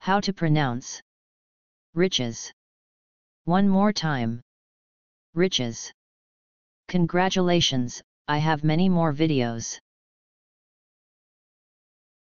How to pronounce riches. One more time. Riches. Congratulations, I have many more videos.